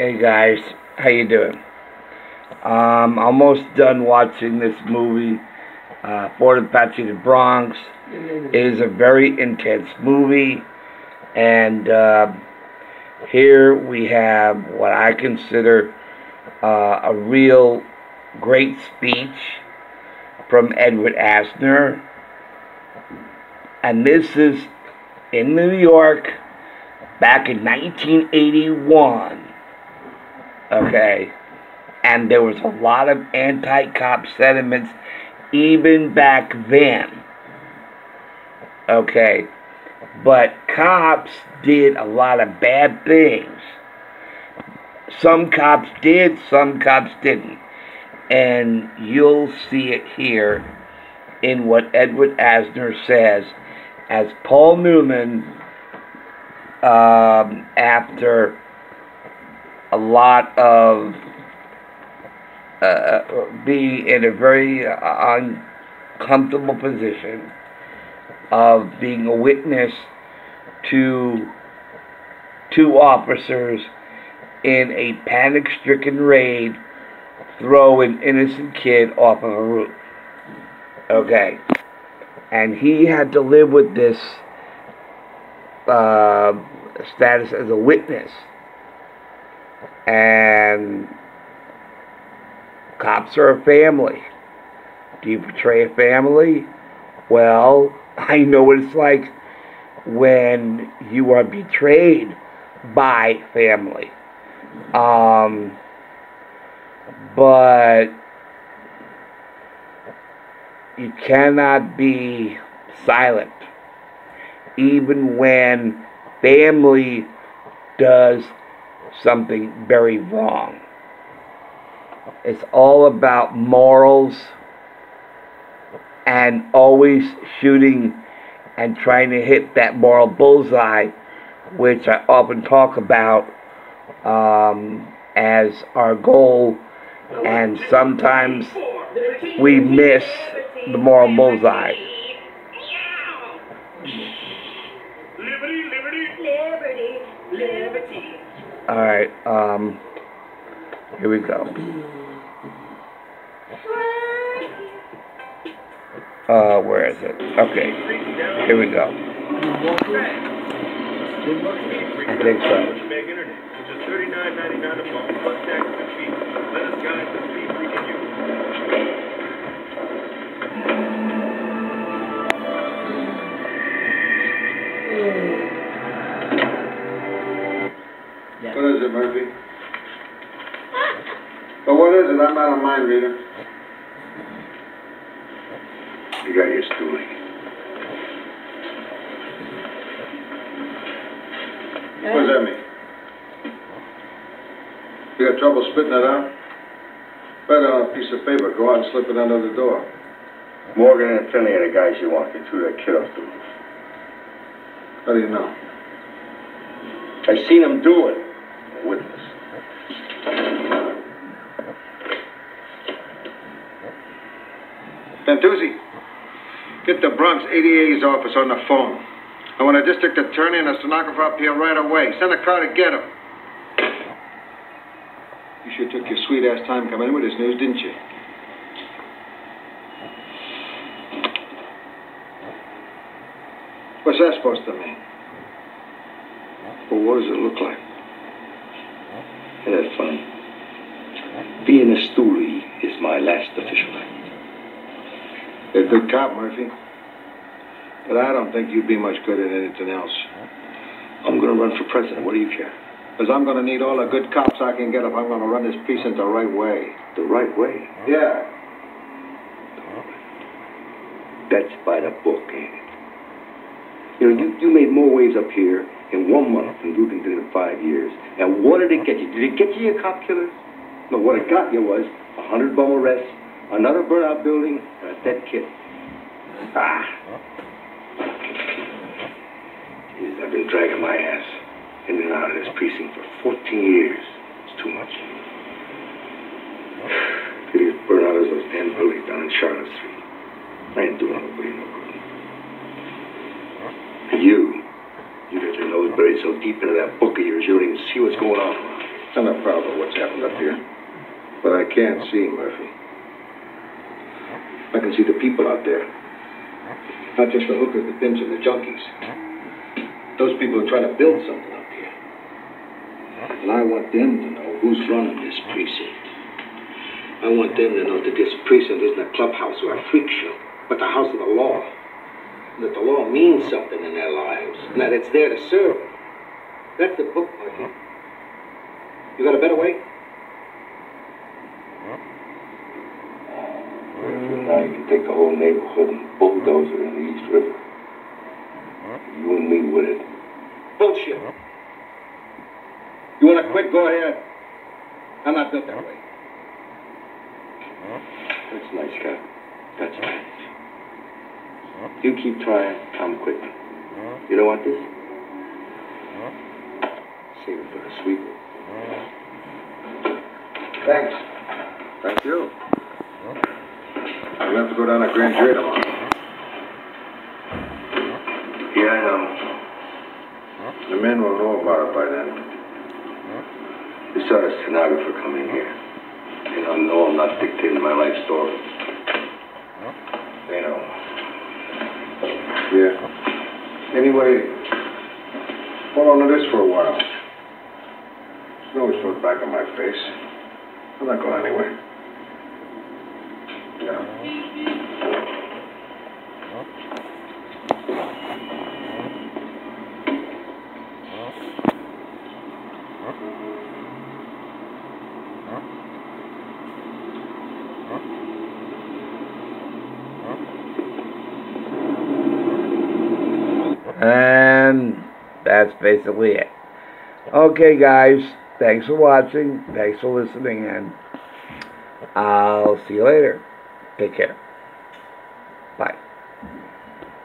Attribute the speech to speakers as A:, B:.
A: Hey guys, how you doing? Um, almost done watching this movie, uh, Fort Apache the Bronx. It is a very intense movie, and uh, here we have what I consider uh, a real great speech from Edward Asner. And this is in New York back in 1981. Okay. And there was a lot of anti cop sentiments even back then. Okay. But cops did a lot of bad things. Some cops did, some cops didn't. And you'll see it here in what Edward Asner says as Paul Newman, um, after a lot of uh, being in a very uncomfortable position of being a witness to two officers in a panic stricken raid throw an innocent kid off of a roof. Okay. And he had to live with this uh, status as a witness. And cops are a family. Do you portray a family? Well, I know what it's like when you are betrayed by family. Um, but you cannot be silent even when family does something very wrong. It's all about morals and always shooting and trying to hit that moral bullseye, which I often talk about um, as our goal, and sometimes we miss the moral bullseye.
B: Liberty, liberty, liberty, liberty.
A: All right, um, here we go. Uh, where is it? Okay, here we go. I think so.
B: Meg Internet, which is thirty-nine ninety-nine a month, plus taxes and fees. Let us guide the speed we can use.
C: It? I'm not a mind reader.
D: You got your stoolie.
C: What does that mean? You got trouble spitting it out? Write it on a piece of paper. Go out and slip it under the door.
D: Morgan and Finley are the guys you want. They threw that kid off the roof.
C: How do you know?
D: I seen him do it. Witness.
C: Fantuzzi, get the Bronx ADA's office on the phone. I want a district attorney and a stenographer up here right away. Send a car to get him. You sure took your sweet ass time coming in with this news, didn't you? What's that supposed to mean?
D: Well, what does it look like? Isn't that funny? Being a stoolie is my last official act.
C: You're a good cop, Murphy. But I don't think you'd be much good at anything else.
D: I'm gonna run for president. What do you care?
C: Because I'm going to need all the good cops I can get if I'm going to run this precinct the right way.
D: The right way.
C: Yeah.
D: That's by the book, ain't it? You know, you, you made more waves up here in one month than Rugen did in five years. And what did it get you? Did it get you your cop killers? No, what it got you was a hundred bum arrests, another burnout building, and a dead kid. Ah. Jeez, I've been dragging my ass in and out of this precinct for 14 years. It's too much. Pity as burn out as those damn buildings down in Charlotte Street. I ain't doing nobody no good. You, you got your nose buried so deep into that book of yours, you don't even see what's going on.
C: I'm not proud of what's happened up here. But I can't see, Murphy. I can see the people out there. Not just the hookers, the pimps, and the junkies. Those people are trying to build something up here. And I want them to know who's running this precinct. I want them to know that this precinct isn't a clubhouse or a freak show, but the house of the law. And that the law means something in their lives, and that it's there to serve them. That's the book, Murphy. You got a better way?
D: Now you can take the whole neighborhood and bulldoze it in the East River. You and me with it.
C: Bullshit. You want to quit? Go ahead. I'm not built that way.
D: That's nice, Cap. That's nice. You keep trying, I'm quitting. You don't want this? Save it for the sweeper.
C: Thanks. Thank you. I'll have to go down to Grand Jury tomorrow.
D: Yeah, I know.
C: The men will know about it by then.
D: You saw the stenographer come in here. Don't know I'm not dictating my life story. They know.
C: Yeah. Anyway, hold on to this for a while. You always throw it back on my face. I'm not going anywhere.
A: And that's basically it. Okay, guys. Thanks for watching. Thanks for listening. And I'll see you later. Take care. Bye.